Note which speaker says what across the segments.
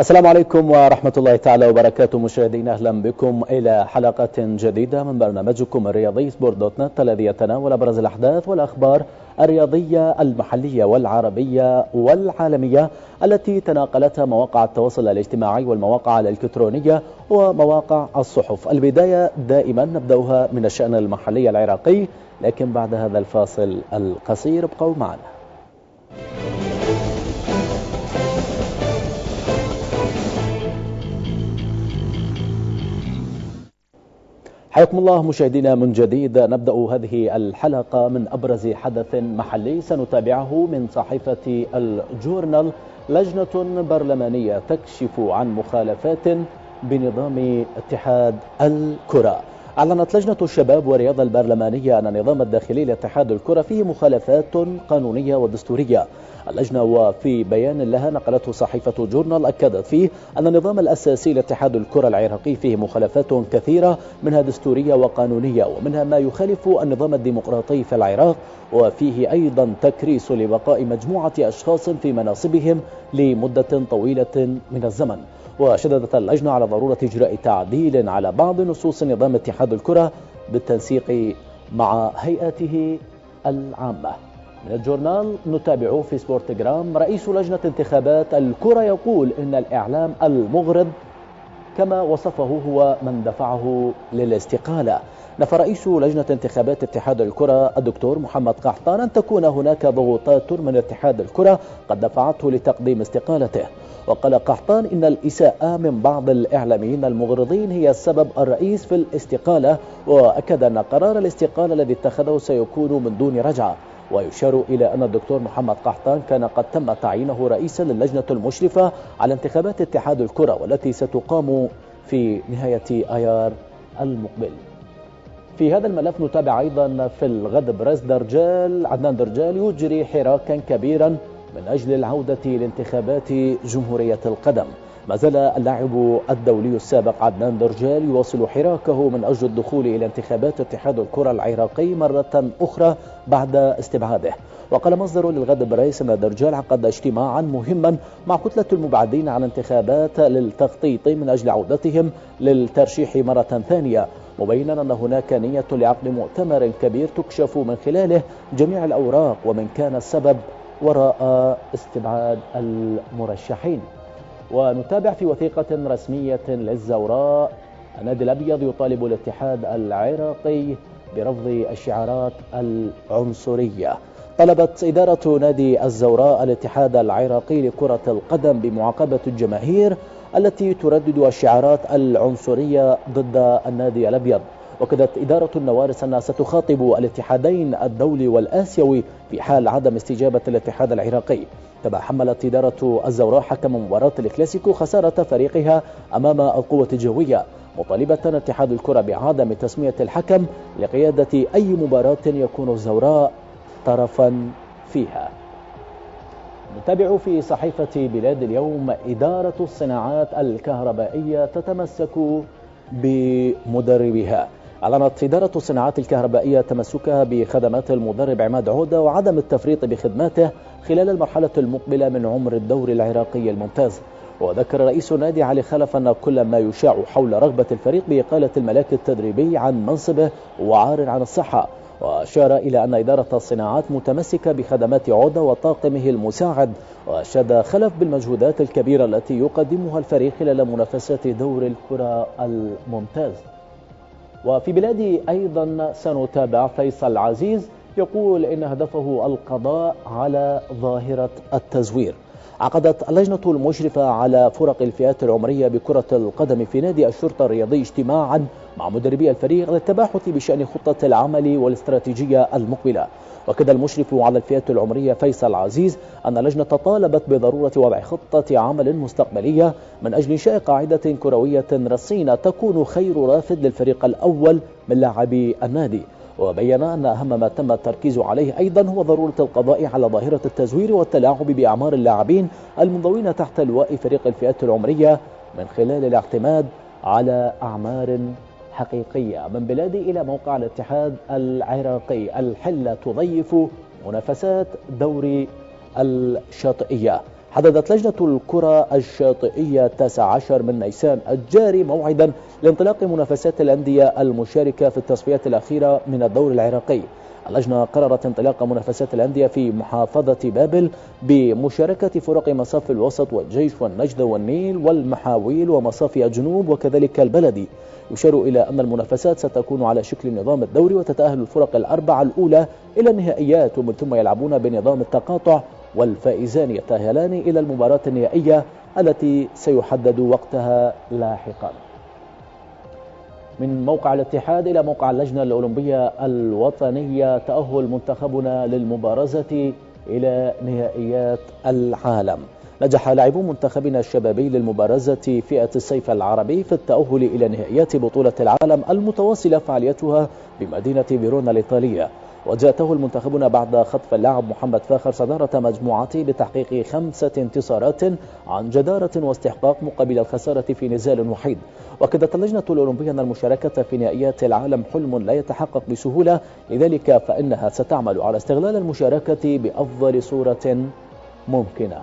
Speaker 1: السلام عليكم ورحمة الله تعالى وبركاته مشاهدينا أهلا بكم إلى حلقة جديدة من برنامجكم الرياضي سبورت دوت نت الذي يتناول أبرز الأحداث والأخبار الرياضية المحلية والعربية والعالمية التي تناقلتها مواقع التواصل الاجتماعي والمواقع الإلكترونية ومواقع الصحف. البداية دائما نبدأها من الشأن المحلي العراقي لكن بعد هذا الفاصل القصير ابقوا معنا. حياكم الله مشاهدينا من جديد. نبدأ هذه الحلقة من أبرز حدث محلي سنتابعه من صحيفة الجورنال لجنة برلمانية تكشف عن مخالفات بنظام اتحاد الكرة. أعلنت لجنة الشباب والرياضة البرلمانية أن النظام الداخلي لاتحاد الكرة فيه مخالفات قانونية ودستورية. اللجنة وفي بيان لها نقلته صحيفة جورنال أكدت فيه أن النظام الأساسي لاتحاد الكرة العراقي فيه مخالفات كثيرة منها دستورية وقانونية ومنها ما يخالف النظام الديمقراطي في العراق وفيه أيضا تكريس لبقاء مجموعة أشخاص في مناصبهم لمدة طويلة من الزمن. وشددت اللجنة على ضرورة إجراء تعديل على بعض نصوص نظام اتحاد الكرة بالتنسيق مع هيئاته العامة. الجورنال نتابع في سبورتجرام رئيس لجنة انتخابات الكرة يقول إن الإعلام المغرض كما وصفه هو من دفعه للاستقالة. نفى رئيس لجنة انتخابات اتحاد الكرة الدكتور محمد قحطان أن تكون هناك ضغوطات من اتحاد الكرة قد دفعته لتقديم استقالته. وقال قحطان إن الإساءة من بعض الإعلاميين المغرضين هي السبب الرئيس في الاستقالة وأكد أن قرار الاستقالة الذي اتخذه سيكون من دون رجعة. ويشار إلى أن الدكتور محمد قحطان كان قد تم تعيينه رئيسا للجنة المشرفة على انتخابات اتحاد الكرة والتي ستقام في نهاية آيار المقبل. في هذا الملف نتابع أيضا في الغد برز درجال عدنان درجال يجري حراكا كبيرا من أجل العودة لانتخابات جمهورية القدم. ما زال اللاعب الدولي السابق عدنان درجال يواصل حراكه من أجل الدخول إلى انتخابات اتحاد الكرة العراقي مرة أخرى بعد استبعاده. وقال مصدر للغد بريس أن درجال عقد اجتماعا مهما مع كتلة المبعدين عن انتخابات للتخطيط من أجل عودتهم للترشيح مرة ثانية مبينا أن هناك نية لعقد مؤتمر كبير تكشف من خلاله جميع الأوراق ومن كان السبب وراء استبعاد المرشحين. ونتابع في وثيقة رسمية للزوراء. النادي الأبيض يطالب الاتحاد العراقي برفض الشعارات العنصرية. طلبت إدارة نادي الزوراء الاتحاد العراقي لكرة القدم بمعاقبة الجماهير التي تردد الشعارات العنصرية ضد النادي الأبيض. وكدت إدارة النوارس أنها ستخاطب الاتحادين الدولي والآسيوي في حال عدم استجابة الاتحاد العراقي. كما حملت إدارة الزوراء حكم مباراة الكلاسيكو خسارة فريقها أمام القوة الجوية مطالبة اتحاد الكرة بعدم تسمية الحكم لقيادة أي مباراة يكون الزوراء طرفا فيها. نتابع في صحيفة بلاد اليوم إدارة الصناعات الكهربائية تتمسك بمدربها. أعلنت إدارة الصناعات الكهربائية تمسكها بخدمات المدرب عماد عودة وعدم التفريط بخدماته خلال المرحلة المقبلة من عمر الدوري العراقي الممتاز. وذكر رئيس النادي علي خلف أن كل ما يشاع حول رغبة الفريق بإقالة الملاك التدريبي عن منصبه وعار عن الصحة. وأشار إلى أن إدارة الصناعات متمسكة بخدمات عودة وطاقمه المساعد. وأشاد خلف بالمجهودات الكبيرة التي يقدمها الفريق خلال منافسات دور الكرة الممتاز. وفي بلادي أيضا سنتابع فيصل عزيز يقول إن هدفه القضاء على ظاهرة التزوير. عقدت اللجنة المشرفة على فرق الفئات العمرية بكرة القدم في نادي الشرطة الرياضي اجتماعا مع مدربي الفريق للتباحث بشأن خطة العمل والاستراتيجية المقبلة. وكذا المشرف على الفئات العمرية فيصل عزيز أن اللجنة طالبت بضرورة وضع خطة عمل مستقبلية من أجل إنشاء قاعدة كروية رصينة تكون خير رافد للفريق الأول من لاعبي النادي. وبين أن أهم ما تم التركيز عليه أيضا هو ضرورة القضاء على ظاهرة التزوير والتلاعب بأعمار اللاعبين المنضوين تحت لواء فريق الفئات العمرية من خلال الاعتماد على أعمار حقيقية من بلادي إلى موقع الاتحاد العراقي. الحلة تضيف منافسات دوري الشاطئية. حددت لجنة الكرة الشاطئية 19 من نيسان الجاري موعدا لانطلاق منافسات الأندية المشاركة في التصفيات الأخيرة من الدور العراقي. اللجنة قررت انطلاق منافسات الأندية في محافظة بابل بمشاركة فرق مصاف الوسط والجيش والنجدة والنيل والمحاويل ومصاف الجنوب وكذلك البلدي يشار إلى أن المنافسات ستكون على شكل النظام الدوري وتتأهل الفرق الأربعة الأولى إلى النهائيات ومن ثم يلعبون بنظام التقاطع والفائزان يتأهلان إلى المباراة النهائية التي سيحدد وقتها لاحقا. من موقع الاتحاد إلى موقع اللجنة الأولمبية الوطنية تأهل منتخبنا للمبارزة إلى نهائيات العالم. نجح لاعبو منتخبنا الشبابي للمبارزة فئة السيف العربي في التأهل إلى نهائيات بطولة العالم المتواصلة فعاليتها بمدينة فيرونا الإيطالية. وجاءته المنتخبون بعد خطف اللاعب محمد فاخر صدارة مجموعته بتحقيق خمسة انتصارات عن جدارة واستحقاق مقابل الخسارة في نزال وحيد. وكدت اللجنة الأولمبية أن المشاركة في نهائيات العالم حلم لا يتحقق بسهولة لذلك فإنها ستعمل على استغلال المشاركة بأفضل صورة ممكنة.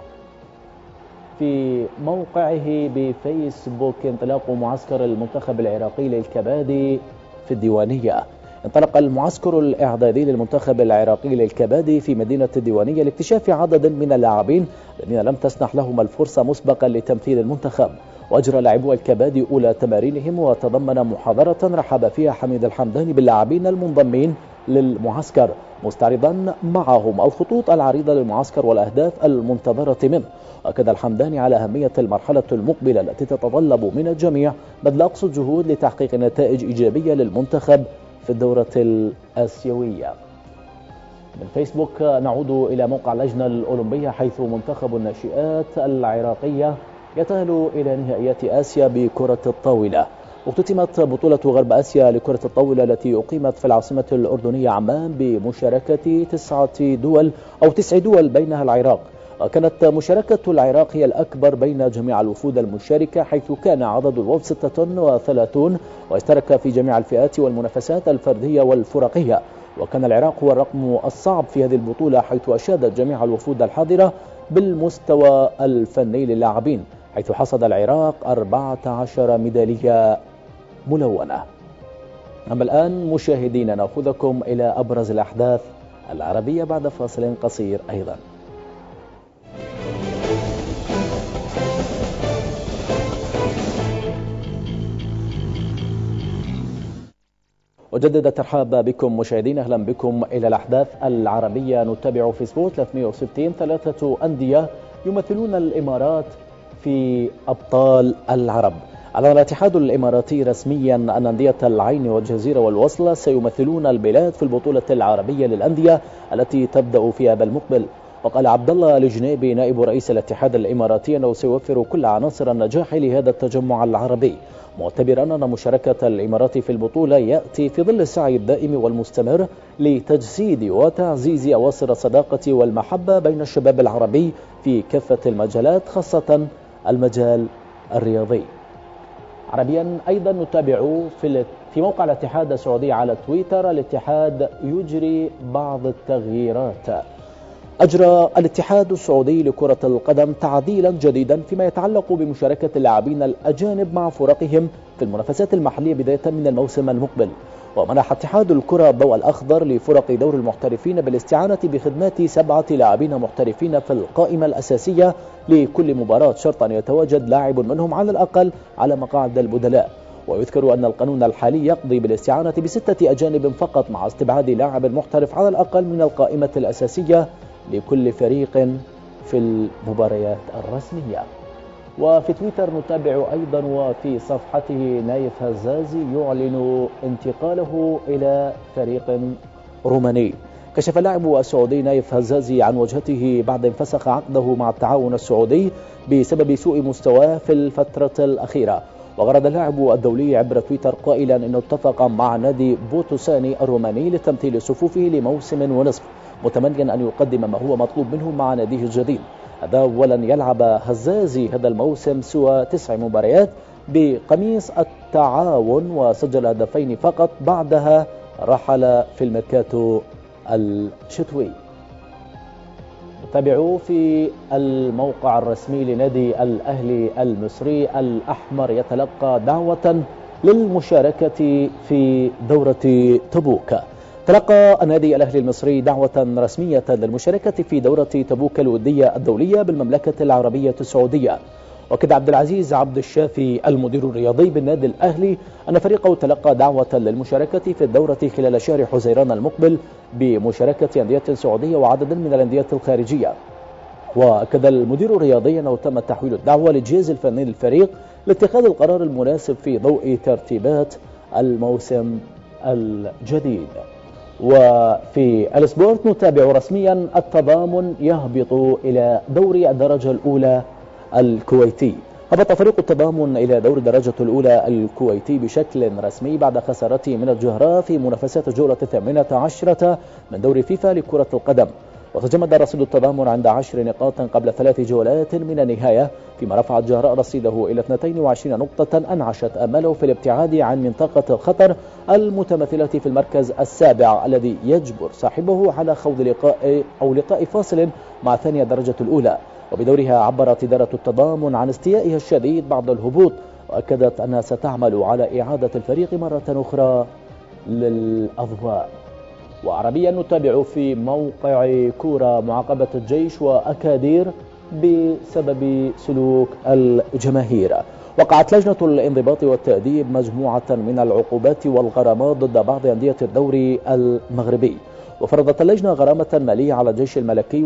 Speaker 1: في موقعه بفيسبوك انطلاق معسكر المنتخب العراقي للكبادي في الديوانية. انطلق المعسكر الإعدادي للمنتخب العراقي للكبادي في مدينة الديوانية لاكتشاف عدد من اللاعبين الذين لم تسنح لهم الفرصة مسبقا لتمثيل المنتخب. وأجرى لاعبو الكبادي أولى تمارينهم وتضمن محاضرة رحب فيها حميد الحمداني باللاعبين المنضمين للمعسكر مستعرضا معهم الخطوط العريضة للمعسكر والأهداف المنتظرة منه. أكد الحمداني على أهمية المرحلة المقبلة التي تتطلب من الجميع بذل أقصى الجهود لتحقيق نتائج إيجابية للمنتخب. في الدورة الآسيوية. من فيسبوك نعود إلى موقع اللجنة الأولمبية حيث منتخب الناشئات العراقية يتأهل إلى نهائيات آسيا بكرة الطاولة. اختتمت بطولة غرب آسيا لكرة الطاولة التي أقيمت في العاصمة الأردنية عمان بمشاركة تسعة دول أو تسع دول بينها العراق. كانت مشاركة العراق هي الأكبر بين جميع الوفود المشاركة حيث كان عدد الوفد 36 واشترك في جميع الفئات والمنافسات الفردية والفرقية. وكان العراق هو الرقم الصعب في هذه البطولة حيث أشادت جميع الوفود الحاضرة بالمستوى الفني للاعبين حيث حصد العراق 14 ميدالية ملونة. أما الآن مشاهدينا نأخذكم إلى أبرز الأحداث العربية بعد فاصل قصير أيضا. وجدد ترحاب بكم مشاهدينا أهلا بكم إلى الأحداث العربية. نتابع في سبورت 360 ثلاثة أندية يمثلون الإمارات في أبطال العرب. أعلن الاتحاد الإماراتي رسميا أن أندية العين والجزيرة والوصلة سيمثلون البلاد في البطولة العربية للأندية التي تبدأ في أبا المقبل. وقال عبد الله الجنيبي نائب رئيس الاتحاد الإماراتي أنه سيوفر كل عناصر النجاح لهذا التجمع العربي معتبرا أن مشاركة الإمارات في البطولة يأتي في ظل السعي الدائم والمستمر لتجسيد وتعزيز أواصر الصداقة والمحبة بين الشباب العربي في كافة المجالات خاصة المجال الرياضي. عربيا أيضا نتابع في في موقع الاتحاد السعودي على تويتر الاتحاد يجري بعض التغييرات. أجرى الاتحاد السعودي لكرة القدم تعديلا جديدا فيما يتعلق بمشاركة اللاعبين الأجانب مع فرقهم في المنافسات المحلية بداية من الموسم المقبل. ومنح اتحاد الكرة الضوء الأخضر لفرق دور المحترفين بالاستعانة بخدمات سبعة لاعبين محترفين في القائمة الأساسية لكل مباراة شرط أن يتواجد لاعب منهم على الأقل على مقاعد البدلاء. ويذكر أن القانون الحالي يقضي بالاستعانة بستة أجانب فقط مع استبعاد لاعب محترف على الأقل من القائمة الأساسية لكل فريق في المباريات الرسمية. وفي تويتر نتابع أيضا وفي صفحته نايف هزازي يعلن انتقاله إلى فريق روماني. كشف اللاعب السعودي نايف هزازي عن وجهته بعد انفسخ عقده مع التعاون السعودي بسبب سوء مستواه في الفترة الأخيرة. وغرد اللاعب الدولي عبر تويتر قائلا إنه اتفق مع نادي بوتوساني الروماني لتمثيل صفوفه لموسم ونصف. متمنيا أن يقدم ما هو مطلوب منه مع ناديه الجديد. هذا ولن يلعب هزازي هذا الموسم سوى تسع مباريات بقميص التعاون وسجل هدفين فقط. بعدها رحل في الميركاتو الشتوي. تابعوا في الموقع الرسمي لنادي الأهلي المصري. الأحمر يتلقى دعوة للمشاركة في دورة تبوك. تلقى النادي الأهلي المصري دعوة رسمية للمشاركة في دورة تبوك الودية الدولية بالمملكة العربية السعودية. وكد عبد العزيز عبد الشافي المدير الرياضي بالنادي الأهلي أن فريقه تلقى دعوة للمشاركة في الدورة خلال شهر حزيران المقبل بمشاركة أندية سعودية وعدد من الأندية الخارجية. وأكد المدير الرياضي أنه تم تحويل الدعوة للجهاز الفني للفريق لاتخاذ القرار المناسب في ضوء ترتيبات الموسم الجديد. وفي السبورت نتابع رسميا التضامن يهبط إلى دوري الدرجة الأولى الكويتي. هبط فريق التضامن إلى دور الدرجة الأولى الكويتي بشكل رسمي بعد خسارته من الجهراء في منافسات الجولة الثامنة عشرة من دور فيفا لكرة القدم. وتجمد رصيد التضامن عند عشر نقاط قبل ثلاث جولات من النهاية فيما رفع الجهراء رصيده إلى 22 نقطة أنعشت أمله في الابتعاد عن منطقة الخطر المتمثلة في المركز السابع الذي يجبر صاحبه على خوض لقاء أو لقاء فاصل مع ثانية درجة الأولى. وبدورها عبرت إدارة التضامن عن استيائها الشديد بعد الهبوط وأكدت أنها ستعمل على إعادة الفريق مرة أخرى للأضواء. وعربيا نتابع في موقع كورة معاقبة الجيش وأكادير بسبب سلوك الجماهير. وقعت لجنة الانضباط والتأديب مجموعة من العقوبات والغرامات ضد بعض أندية الدوري المغربي. وفرضت اللجنة غرامة مالية على الجيش الملكي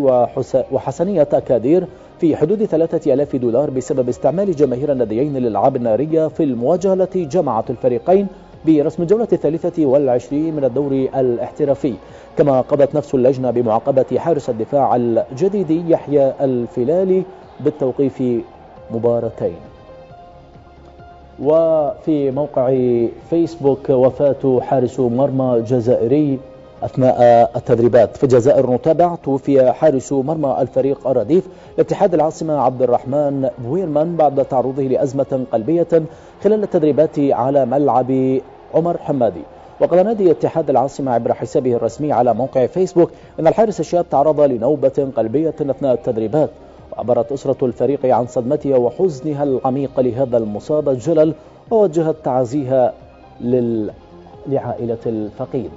Speaker 1: وحسنية أكادير في حدود 3000 دولار بسبب استعمال جماهير الناديين للألعاب النارية في المواجهة التي جمعت الفريقين برسم الجولة الثالثة والعشرين من الدوري الاحترافي. كما قضت نفس اللجنة بمعاقبة حارس الدفاع الجديد يحيى الفلالي بالتوقيف مباراتين. وفي موقع فيسبوك وفاة حارس مرمى جزائري أثناء التدريبات. في الجزائر نتابع توفي حارس مرمى الفريق الرديف لاتحاد العاصمة عبد الرحمن بويرمان بعد تعرضه لأزمة قلبية خلال التدريبات على ملعب عمر حمادي. وقال نادي اتحاد العاصمة عبر حسابه الرسمي على موقع فيسبوك أن الحارس الشاب تعرض لنوبة قلبية أثناء التدريبات. وعبرت أسرة الفريق عن صدمتها وحزنها العميق لهذا المصاب الجلل ووجهت تعازيها لعائلة الفقيد.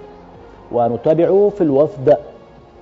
Speaker 1: ونتابع في الوفد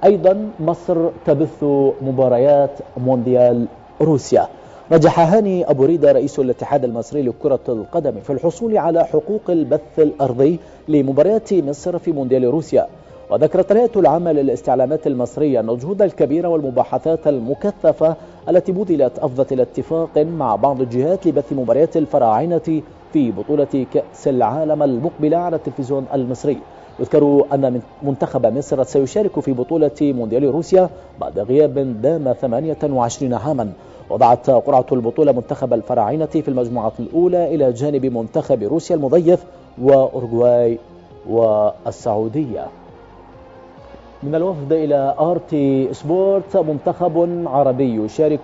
Speaker 1: أيضا مصر تبث مباريات مونديال روسيا. نجح هاني أبو ريدة رئيس الاتحاد المصري لكرة القدم في الحصول على حقوق البث الأرضي لمباريات مصر في مونديال روسيا. وذكرت العامة للاستعلامات المصرية أن الجهود الكبيرة والمباحثات المكثفة التي بذلت أفضت إلى اتفاق مع بعض الجهات لبث مباريات الفراعنة في بطولة كأس العالم المقبلة على التلفزيون المصري. يذكر أن منتخب مصر سيشارك في بطولة مونديال روسيا بعد غياب دام 28 عاما. وضعت قرعة البطولة منتخب الفراعنة في المجموعة الأولى إلى جانب منتخب روسيا المضيف وأورجواي والسعودية. من الوفد إلى آرتي سبورت منتخب عربي يشارك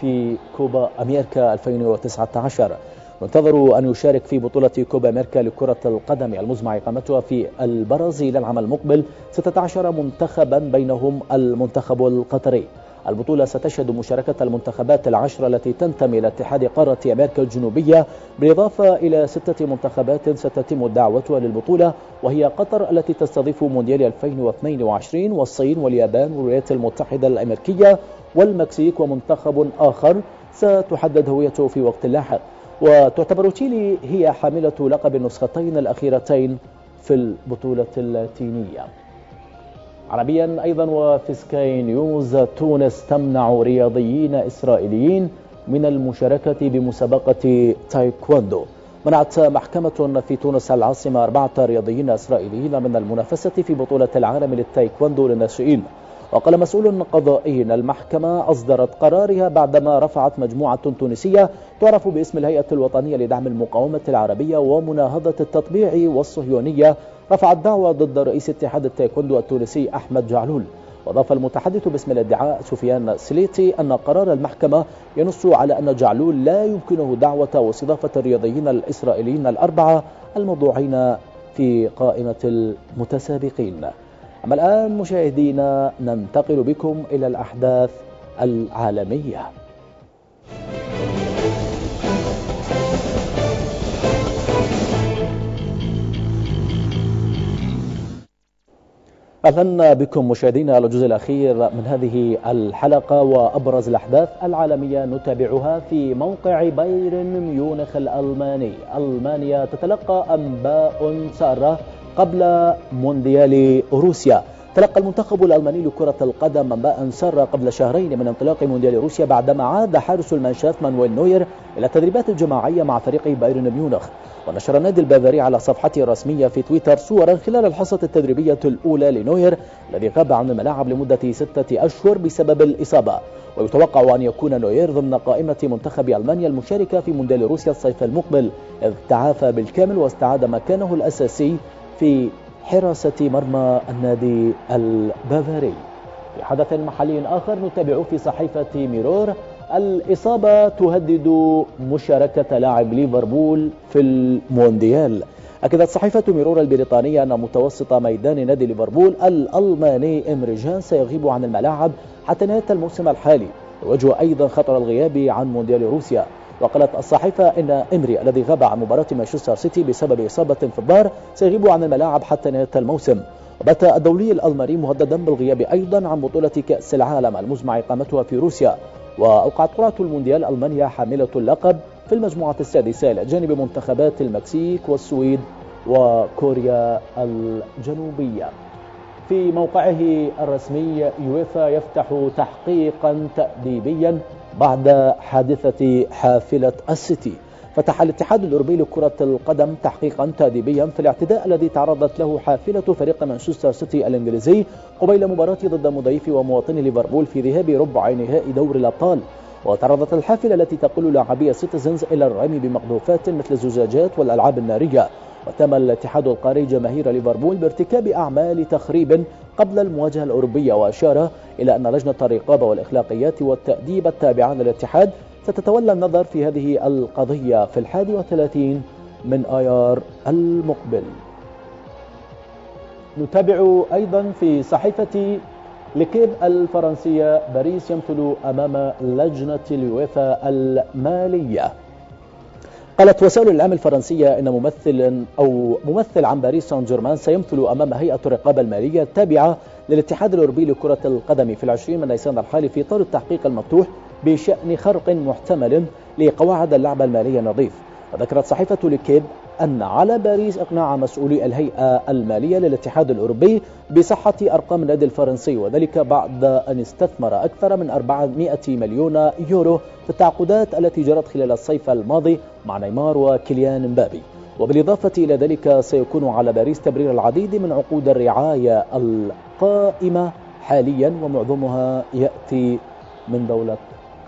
Speaker 1: في كوبا أمريكا 2019 ينتظر أن يشارك في بطولة كوبا أمريكا لكرة القدم المزمع إقامتها في البرازيل العام المقبل 16 منتخبا بينهم المنتخب القطري. البطولة ستشهد مشاركة المنتخبات العشرة التي تنتمي إلى اتحاد قارة أمريكا الجنوبية. بالإضافة إلى ستة منتخبات ستتم دعوتها للبطولة وهي قطر التي تستضيف مونديال 2022 والصين واليابان والولايات المتحدة الأمريكية والمكسيك ومنتخب آخر ستحدد هويته في وقت لاحق. وتعتبر تشيلي هي حاملة لقب النسختين الأخيرتين في البطولة اللاتينية عربيا أيضا وفي سكاي نيوز تونس تمنع رياضيين إسرائيليين من المشاركة بمسابقة تايكواندو. منعت محكمة في تونس العاصمة أربعة رياضيين إسرائيليين من المنافسة في بطولة العالم للتايكواندو للناشئين. وقال مسؤول قضائي أن المحكمة أصدرت قرارها بعدما رفعت مجموعة تونسية تعرف باسم الهيئة الوطنية لدعم المقاومة العربية ومناهضة التطبيع والصهيونية. رفعت دعوى ضد رئيس اتحاد التايكوندو التونسي أحمد جعلول. وأضاف المتحدث باسم الادعاء سفيان سليتي أن قرار المحكمة ينص على أن جعلول لا يمكنه دعوة واستضافة الرياضيين الإسرائيليين الأربعة الموضوعين في قائمة المتسابقين. أما الآن مشاهدينا ننتقل بكم إلى الأحداث العالمية. أهلا بكم مشاهدينا على الجزء الأخير من هذه الحلقة وأبرز الأحداث العالمية نتابعها في موقع بايرن ميونخ الألماني. ألمانيا تتلقى أنباء سارة قبل مونديال روسيا. تلقى المنتخب الألماني لكرة القدم أنباء سارة قبل شهرين من انطلاق مونديال روسيا بعدما عاد حارس المانشافت مانويل نوير إلى التدريبات الجماعية مع فريق بايرن ميونخ. ونشر النادي البافاري على صفحته الرسمية في تويتر صورا خلال الحصة التدريبية الأولى لنوير الذي غاب عن الملاعب لمدة ستة أشهر بسبب الإصابة. ويتوقع أن يكون نوير ضمن قائمة منتخب ألمانيا المشاركة في مونديال روسيا الصيف المقبل إذ تعافى بالكامل واستعاد مكانه الأساسي في حراسة مرمى النادي البافاري. في حدث محلي آخر نتابع في صحيفة ميرور الإصابة تهدد مشاركة لاعب ليفربول في المونديال. أكدت صحيفة ميرور البريطانية أن متوسط ميدان نادي ليفربول الألماني إمري جان سيغيب عن الملاعب حتى نهاية الموسم الحالي. يواجه أيضا خطر الغياب عن مونديال روسيا. وقالت الصحيفة إن إمري الذي غاب عن مباراة مانشستر سيتي بسبب إصابة في الظهر سيغيب عن الملاعب حتى نهاية الموسم. وبات الدولي الألماني مهددا بالغياب أيضا عن بطولة كأس العالم المزمع إقامتها في روسيا. وأوقعت قرعة المونديال ألمانيا حاملة اللقب في المجموعة السادسة إلى جانب منتخبات المكسيك والسويد وكوريا الجنوبية. في موقعه الرسمي يويفا يفتح تحقيقا تأديبيا بعد حادثة حافلة السيتي. فتح الاتحاد الأوروبي لكرة القدم تحقيقا تأديبيا في الاعتداء الذي تعرضت له حافلة فريق مانشستر سيتي الإنجليزي قبيل مباراة ضد مضيف ومواطن ليفربول في ذهاب ربع نهائي دور الأبطال. وتعرضت الحافلة التي تقل لاعبي سيتيزنز إلى الرمي بمقذوفات مثل الزجاجات والألعاب النارية. وتم الاتحاد القاري جماهير ليفربول بارتكاب أعمال تخريب قبل المواجهة الأوروبية وأشار إلى أن لجنة الرقابة والإخلاقيات والتأديب التابعة للاتحاد ستتولى النظر في هذه القضية في الحادي وثلاثين من آيار المقبل. نتابع أيضا في صحيفة لكيب الفرنسية باريس يمثل أمام لجنة اليويفا المالية. قالت وسائل الإعلام الفرنسية إن ممثل أو ممثل عن باريس سان جيرمان سيمثل أمام هيئة الرقابة المالية التابعة للاتحاد الأوروبي لكرة القدم في العشرين من نيسان الحالي في إطار التحقيق المفتوح بشأن خرق محتمل لقواعد اللعبة المالية النظيف. وذكرت صحيفة لكيب أن على باريس إقناع مسؤولي الهيئة المالية للاتحاد الأوروبي بصحة أرقام النادي الفرنسي وذلك بعد أن استثمر أكثر من 400 مليون يورو في التعاقدات التي جرت خلال الصيف الماضي مع نيمار وكيليان مبابي. وبالإضافة إلى ذلك سيكون على باريس تبرير العديد من عقود الرعاية القائمة حاليا ومعظمها يأتي من دولة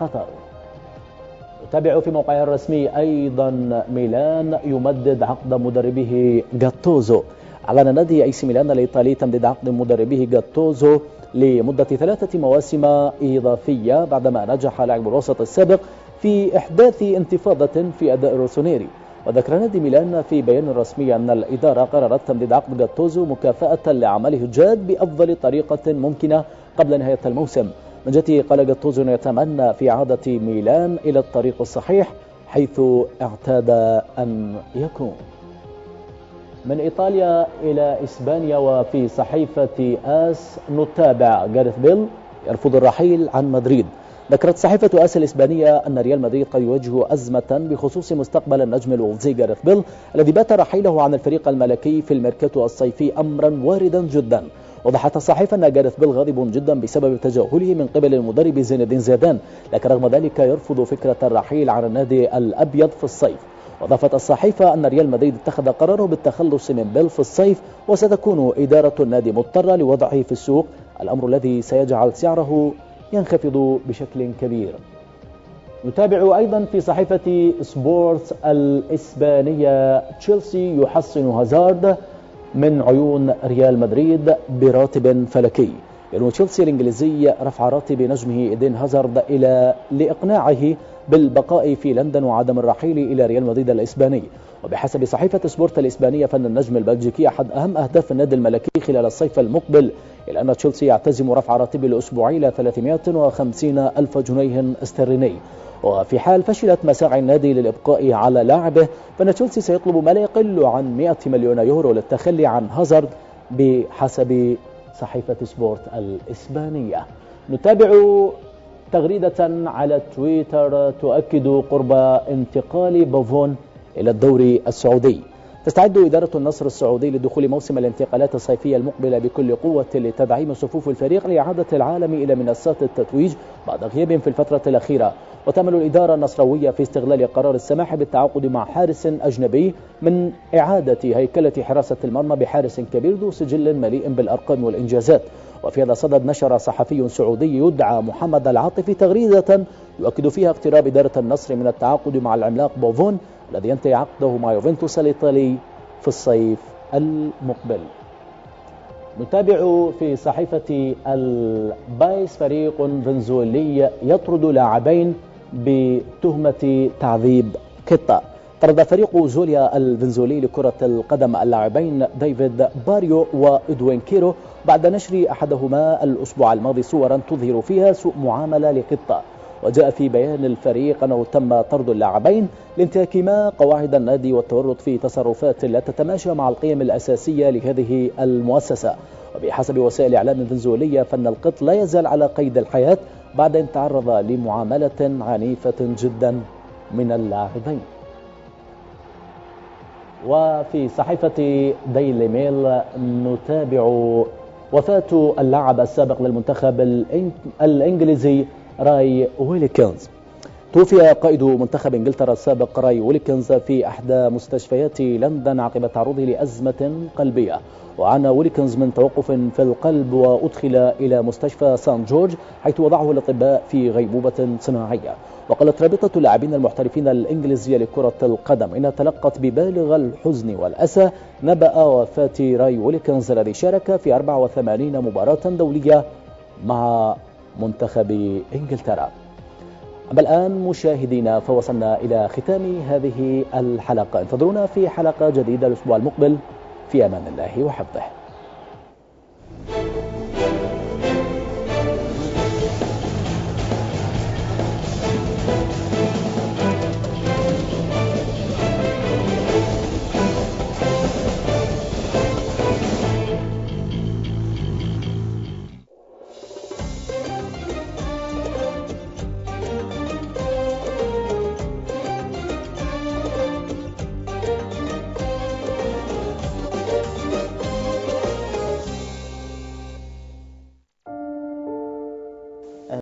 Speaker 1: قطر. تابعوا في موقعه الرسمي أيضا ميلان يمدد عقد مدربه جاتوزو. أعلن نادي أي سي ميلان الإيطالي تمديد عقد مدربه جاتوزو لمدة ثلاثة مواسم إضافية بعدما نجح لاعب الوسط السابق في إحداث انتفاضة في أداء روسونيري. وذكر نادي ميلان في بيان رسمي أن الإدارة قررت تمديد عقد جاتوزو مكافأة لعمله الجاد بأفضل طريقة ممكنة قبل نهاية الموسم. من جهته قال جاتوزو أتمنى في إعادة ميلان إلى الطريق الصحيح حيث اعتاد أن يكون. من إيطاليا إلى إسبانيا وفي صحيفة آس نتابع جارث بيل يرفض الرحيل عن مدريد. ذكرت صحيفة آس الإسبانية أن ريال مدريد قد يواجه أزمة بخصوص مستقبل النجم الويلزي جارث بيل الذي بات رحيله عن الفريق الملكي في الميركاتو الصيفي أمرا واردا جدا. وأوضحت الصحيفة أن جارث بيل غاضب جدا بسبب تجاهله من قبل المدرب زين الدين زيدان لكن رغم ذلك يرفض فكرة الرحيل عن النادي الأبيض في الصيف. وأضافت الصحيفة أن ريال مدريد اتخذ قراره بالتخلص من بيل في الصيف وستكون إدارة النادي مضطرة لوضعه في السوق الأمر الذي سيجعل سعره ينخفض بشكل كبير. نتابع أيضا في صحيفة سبورت الإسبانية تشيلسي يحصن هازارد من عيون ريال مدريد براتب فلكي. ينوي تشيلسي الإنجليزي رفع راتب نجمه إيدين هازارد إلى لإقناعه بالبقاء في لندن وعدم الرحيل إلى ريال مدريد الإسباني. وبحسب صحيفة سبورت الإسبانية فإن النجم البلجيكي أحد أهم أهداف النادي الملكي خلال الصيف المقبل إلى أن تشيلسي يعتزم رفع راتبه الأسبوعي إلى 350 ألف جنيه استرليني. وفي حال فشلت مساعي النادي للإبقاء على لاعبه فإن تشيلسي سيطلب ما لا يقل عن 100 مليون يورو للتخلي عن هازارد بحسب صحيفة سبورت الإسبانية. نتابع تغريدة على تويتر تؤكد قرب انتقال بوفون إلى الدوري السعودي. تستعد إدارة النصر السعودي لدخول موسم الانتقالات الصيفية المقبلة بكل قوة لتدعيم صفوف الفريق لإعادة العالم إلى منصات التتويج بعد غياب في الفترة الأخيرة. وتأمل الإدارة النصروية في استغلال قرار السماح بالتعاقد مع حارس أجنبي من إعادة هيكلة حراسة المرمى بحارس كبير ذو سجل مليء بالأرقام والإنجازات. وفي هذا الصدد نشر صحفي سعودي يدعى محمد العاطفي تغريدة يؤكد فيها اقتراب إدارة النصر من التعاقد مع العملاق بوفون الذي ينتهي عقده مع يوفنتوس الإيطالي في الصيف المقبل. نتابع في صحيفة البايس فريق فنزويلي يطرد لاعبين بتهمة تعذيب قطة طرد فريق زوليا الفنزويلي لكرة القدم اللاعبين ديفيد باريو وإدوين كيرو بعد نشر أحدهما الأسبوع الماضي صورا تظهر فيها سوء معاملة لقطة وجاء في بيان الفريق أنه تم طرد اللاعبين لانتهاكهما قواعد النادي والتورط في تصرفات لا تتماشى مع القيم الأساسية لهذه المؤسسة. وبحسب وسائل إعلام فنزويلية فإن القط لا يزال على قيد الحياة بعد أن تعرض لمعاملة عنيفة جدا من اللاعبين. وفي صحيفة ديلي ميل نتابع وفاة اللاعب السابق للمنتخب الإنجليزي رأي ويليكنز. توفي قائد منتخب إنجلترا السابق رأي ويليكنز في إحدى مستشفيات لندن عقب تعرضه لأزمة قلبية. وعانى ويليكنز من توقف في القلب وأدخل إلى مستشفى سان جورج حيث وضعه الأطباء في غيبوبة صناعية. وقالت رابطة اللاعبين المحترفين الإنجليزية لكرة القدم انها تلقت ببالغ الحزن والأسى نبأ وفاة رأي ويليكنز الذي شارك في 84 مباراة دولية مع منتخب إنجلترا. أما الآن مشاهدينا فوصلنا إلى ختام هذه الحلقة. انتظرونا في حلقة جديدة الأسبوع المقبل. في أمان الله وحفظه.